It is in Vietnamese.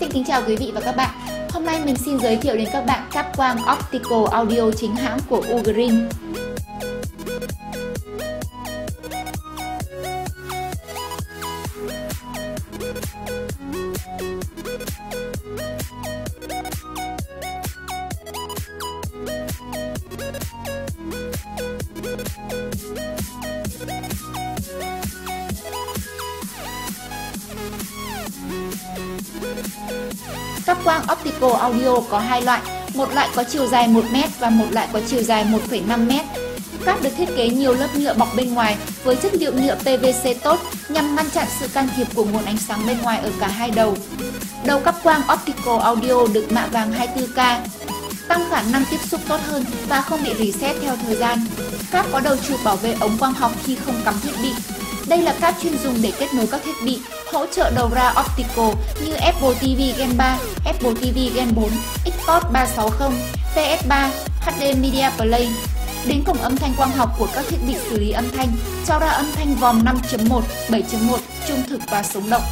Xin kính chào quý vị và các bạn. Hôm nay mình xin giới thiệu đến các bạn cáp quang Optical Audio chính hãng của Ugreen. Cáp quang Optical Audio có hai loại, một loại có chiều dài 1m và một loại có chiều dài 1,5m. Cáp được thiết kế nhiều lớp nhựa bọc bên ngoài với chất liệu nhựa PVC tốt nhằm ngăn chặn sự can thiệp của nguồn ánh sáng bên ngoài ở cả hai đầu. Đầu cáp quang Optical Audio được mạ vàng 24K, tăng khả năng tiếp xúc tốt hơn và không bị reset theo thời gian. Cáp có đầu chụp bảo vệ ống quang học khi không cắm thiết bị. Đây là cáp chuyên dùng để kết nối các thiết bị, hỗ trợ đầu ra optical như Apple TV Gen 3, Apple TV Gen 4, Xbox 360, PS3, HD Media Play. Đến cổng âm thanh quang học của các thiết bị xử lý âm thanh, cho ra âm thanh vòm 5.1, 7.1, trung thực và sống động.